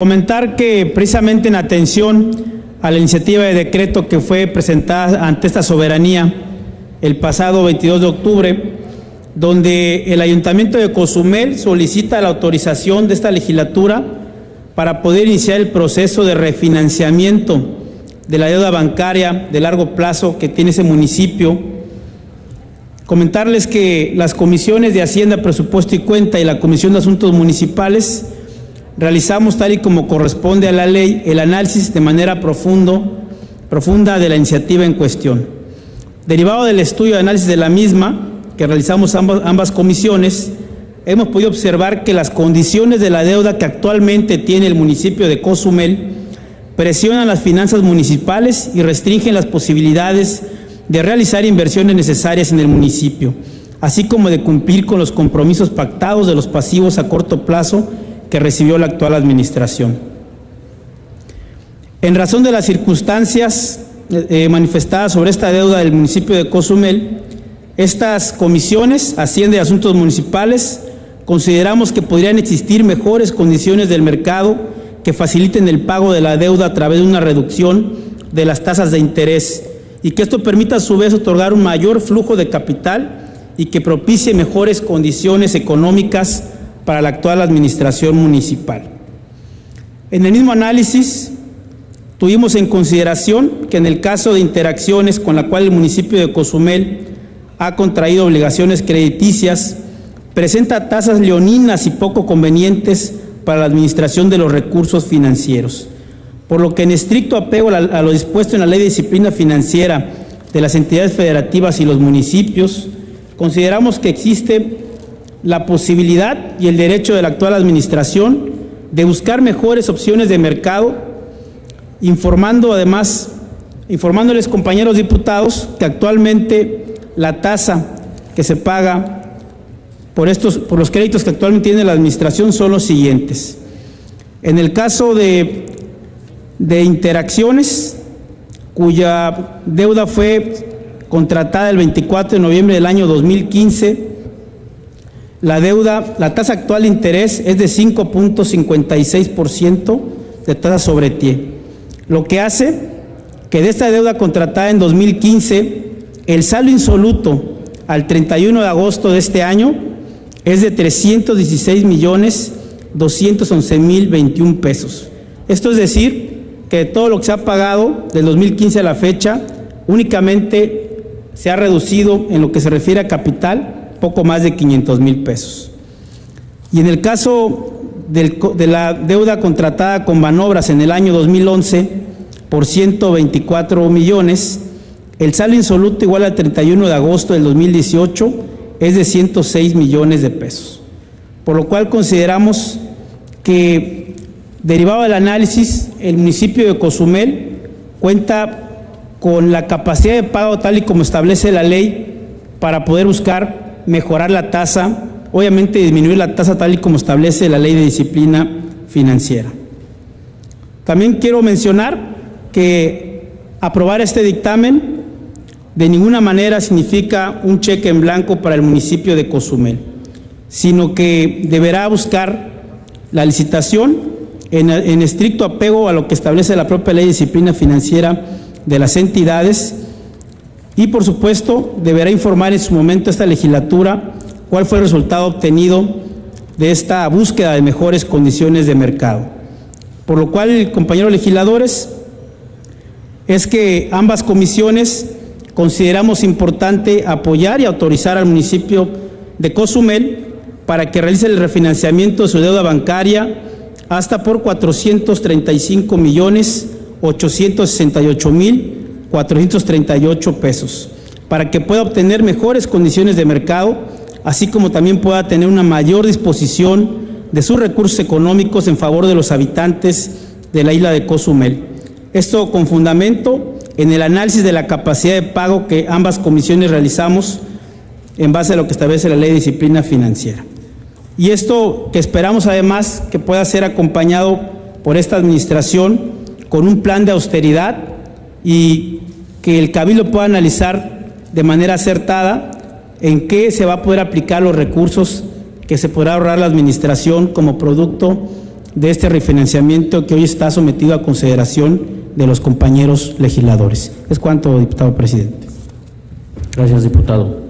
Comentar que precisamente en atención a la iniciativa de decreto que fue presentada ante esta soberanía el pasado 22 de octubre, donde el Ayuntamiento de Cozumel solicita la autorización de esta legislatura para poder iniciar el proceso de refinanciamiento de la deuda bancaria de largo plazo que tiene ese municipio. Comentarles que las comisiones de Hacienda, Presupuesto y Cuenta y la Comisión de Asuntos Municipales realizamos tal y como corresponde a la ley el análisis de manera profundo, profunda de la iniciativa en cuestión. Derivado del estudio de análisis de la misma, que realizamos ambas, ambas comisiones, hemos podido observar que las condiciones de la deuda que actualmente tiene el municipio de Cozumel presionan las finanzas municipales y restringen las posibilidades de realizar inversiones necesarias en el municipio, así como de cumplir con los compromisos pactados de los pasivos a corto plazo que recibió la actual administración. En razón de las circunstancias eh, manifestadas sobre esta deuda del municipio de Cozumel, estas comisiones, Hacienda y Asuntos Municipales, consideramos que podrían existir mejores condiciones del mercado que faciliten el pago de la deuda a través de una reducción de las tasas de interés y que esto permita a su vez otorgar un mayor flujo de capital y que propicie mejores condiciones económicas para la actual administración municipal. En el mismo análisis, tuvimos en consideración que en el caso de interacciones con la cual el municipio de Cozumel ha contraído obligaciones crediticias, presenta tasas leoninas y poco convenientes para la administración de los recursos financieros, por lo que en estricto apego a lo dispuesto en la Ley de Disciplina Financiera de las entidades federativas y los municipios, consideramos que existe la posibilidad y el derecho de la actual administración de buscar mejores opciones de mercado, informando además, informándoles compañeros diputados que actualmente la tasa que se paga por, estos, por los créditos que actualmente tiene la administración son los siguientes. En el caso de, de interacciones, cuya deuda fue contratada el 24 de noviembre del año 2015, la deuda, la tasa actual de interés es de 5.56% de tasa sobre TIE, lo que hace que de esta deuda contratada en 2015, el saldo insoluto al 31 de agosto de este año es de 316 millones 211 mil 21 pesos. Esto es decir, que todo lo que se ha pagado del 2015 a la fecha únicamente se ha reducido en lo que se refiere a capital poco más de 500 mil pesos. Y en el caso de la deuda contratada con Banobras en el año 2011 por 124 millones, el saldo insoluto igual al 31 de agosto del 2018 es de 106 millones de pesos. Por lo cual consideramos que, derivado del análisis, el municipio de Cozumel cuenta con la capacidad de pago tal y como establece la ley para poder buscar mejorar la tasa, obviamente disminuir la tasa tal y como establece la ley de disciplina financiera. También quiero mencionar que aprobar este dictamen de ninguna manera significa un cheque en blanco para el municipio de Cozumel, sino que deberá buscar la licitación en, en estricto apego a lo que establece la propia ley de disciplina financiera de las entidades y por supuesto deberá informar en su momento esta legislatura cuál fue el resultado obtenido de esta búsqueda de mejores condiciones de mercado. Por lo cual, compañeros legisladores, es que ambas comisiones consideramos importante apoyar y autorizar al municipio de Cozumel para que realice el refinanciamiento de su deuda bancaria hasta por 435 millones 868 mil 438 pesos, para que pueda obtener mejores condiciones de mercado, así como también pueda tener una mayor disposición de sus recursos económicos en favor de los habitantes de la isla de Cozumel. Esto con fundamento en el análisis de la capacidad de pago que ambas comisiones realizamos en base a lo que establece la ley de disciplina financiera. Y esto que esperamos además que pueda ser acompañado por esta administración con un plan de austeridad y que el Cabildo pueda analizar de manera acertada en qué se va a poder aplicar los recursos que se podrá ahorrar la administración como producto de este refinanciamiento que hoy está sometido a consideración de los compañeros legisladores. Es cuanto, diputado presidente. Gracias, diputado.